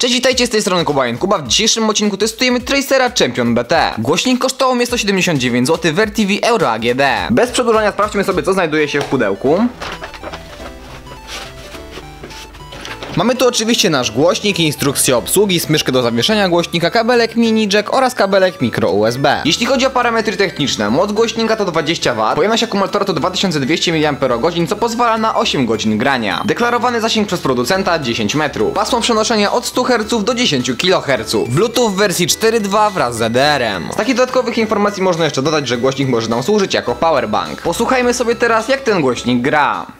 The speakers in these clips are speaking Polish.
Cześć, witajcie z tej strony Kuba Kuba. W dzisiejszym odcinku testujemy Tracera Champion BT. Głośnik kosztował mnie 179 zł w RTV Euro AGD. Bez przedłużania sprawdźmy sobie co znajduje się w pudełku. Mamy tu oczywiście nasz głośnik, instrukcję obsługi, smyczkę do zawieszenia głośnika, kabelek mini jack oraz kabelek mikro USB. Jeśli chodzi o parametry techniczne, moc głośnika to 20 W, pojemność akumulatora to 2200 mAh, co pozwala na 8 godzin grania. Deklarowany zasięg przez producenta 10 metrów. Pasmo przenoszenia od 100 Hz do 10 kHz. Bluetooth w wersji 4.2 wraz z ZDR-em. Z takich dodatkowych informacji można jeszcze dodać, że głośnik może nam służyć jako powerbank. Posłuchajmy sobie teraz jak ten głośnik gra.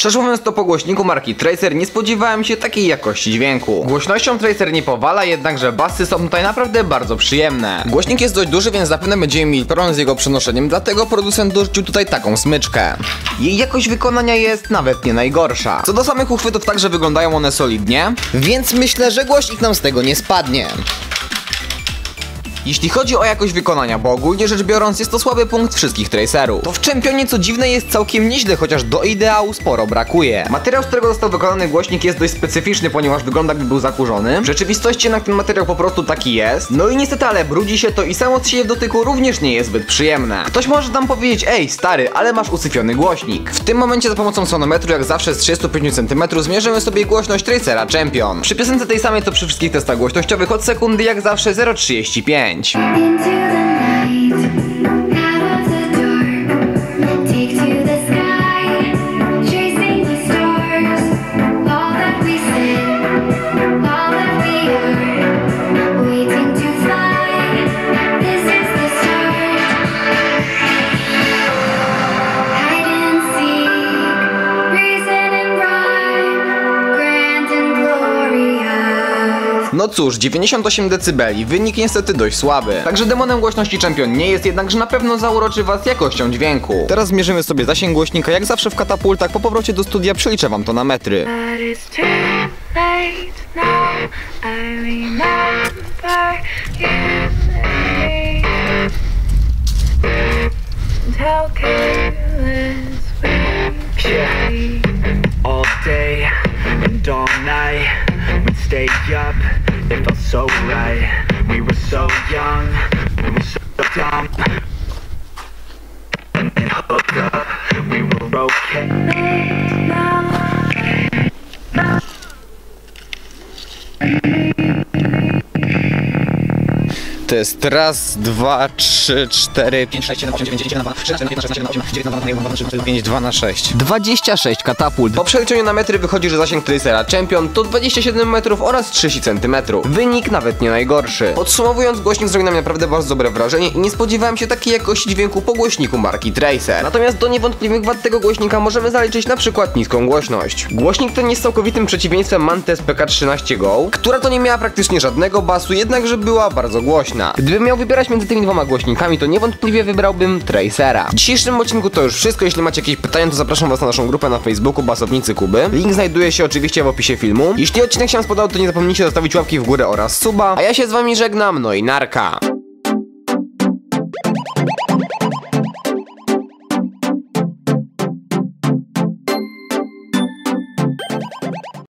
Szczerze mówiąc to po głośniku marki Tracer nie spodziewałem się takiej jakości dźwięku. Głośnością Tracer nie powala, jednakże basy są tutaj naprawdę bardzo przyjemne. Głośnik jest dość duży, więc zapewne będziemy mieli problem z jego przenoszeniem, dlatego producent dorzucił tutaj taką smyczkę. Jej jakość wykonania jest nawet nie najgorsza. Co do samych uchwytów także wyglądają one solidnie, więc myślę, że głośnik nam z tego nie spadnie. Jeśli chodzi o jakość wykonania, bo ogólnie rzecz biorąc jest to słaby punkt wszystkich tracerów, to w Championie co dziwne jest całkiem nieźle, chociaż do ideału sporo brakuje. Materiał, z którego został wykonany głośnik jest dość specyficzny, ponieważ wygląda jakby był zakurzony. W rzeczywistości jednak ten materiał po prostu taki jest. No i niestety, ale brudzi się to i samo się w dotyku również nie jest zbyt przyjemne. Ktoś może tam powiedzieć, ej stary, ale masz usyfiony głośnik. W tym momencie za pomocą sonometru, jak zawsze z 35 cm zmierzymy sobie głośność Tracera Champion. Przy piosence tej samej co przy wszystkich testach głośnościowych od sekundy jak zawsze 0,35. change. No cóż, 98 dB, wynik niestety dość słaby. Także demonem głośności Champion nie jest, jednakże na pewno zauroczy was jakością dźwięku. Teraz zmierzymy sobie zasięg głośnika, jak zawsze w katapultach. Po powrocie do studia przeliczę wam to na metry. But it's too late now. I remember you say and how careless we Yeah. be. All day and all night, we'd stay up, it felt so right. We were so young, we were so dumb. And then hook up, we were okay. To jest raz, dwa, trzy, cztery, pięć, sześć, siedem, osiem, dziewięć, dziesięć, jeden, dwa, trzy, cztery, pięć, sześć, siedem, osiem, dziewięć, jeden, dwa, jeden, dwa, trzy, cztery, pięć, dwa na sześć. 26 katapult. Po przeliczeniu na metry wychodzi, że zasięg Tracera Champion to 27 metrów oraz 30 cm. Wynik nawet nie najgorszy. Podsumowując, głośnik zrobił na mnie naprawdę bardzo dobre wrażenie i nie spodziewałem się takiej jakości dźwięku po głośniku marki Tracer. Natomiast do niewątpliwych wad tego głośnika możemy zaliczyć na przykład niską głośność. Głośnik ten jest całkowitym przeciwieństwem Mantes PK13 Go, która to nie miała praktycznie żadnego basu, jednakże była bardzo głośna. Gdybym miał wybierać między tymi dwoma głośnikami, to niewątpliwie wybrałbym Tracera. W dzisiejszym odcinku to już wszystko. Jeśli macie jakieś pytania, to zapraszam was na naszą grupę na Facebooku Basownicy Kuby. Link znajduje się oczywiście w opisie filmu. Jeśli odcinek się spodobał, to nie zapomnijcie zostawić łapki w górę oraz suba. A ja się z wami żegnam, no i narka.